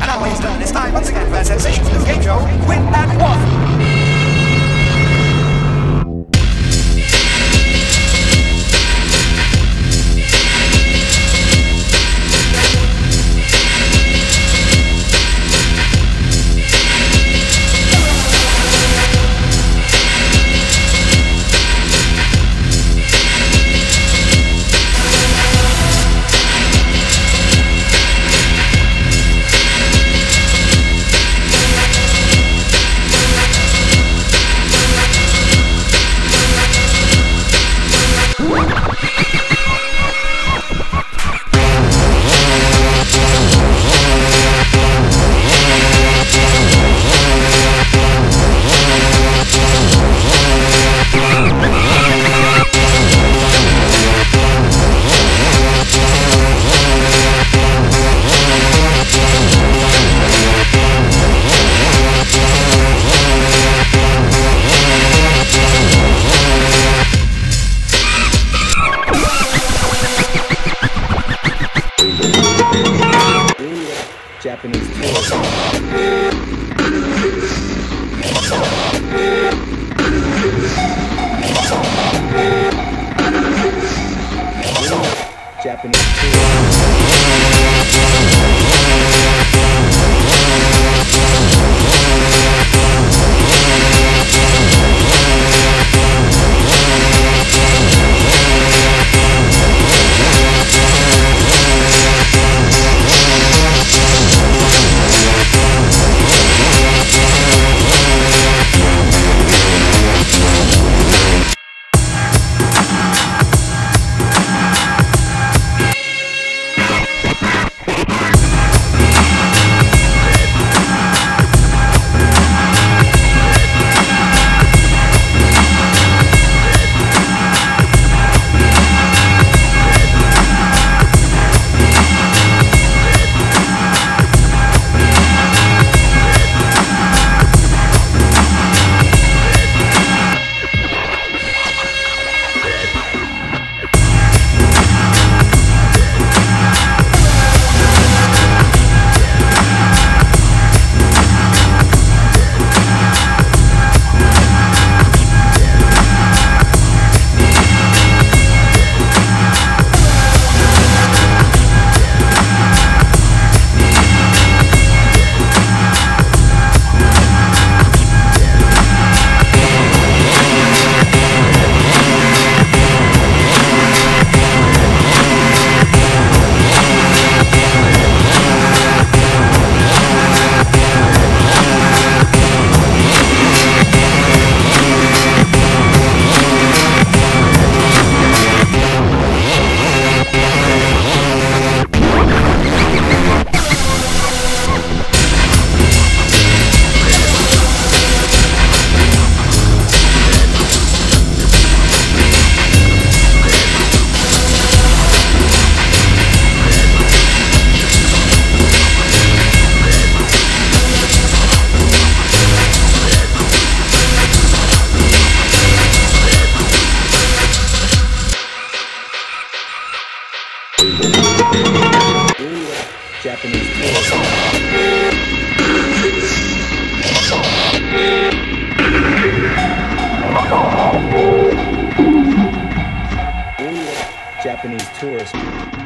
And now it's done. It's time once again for sensations of game show. Win at one. Japanese tour. Japanese tour. Japanese tourist.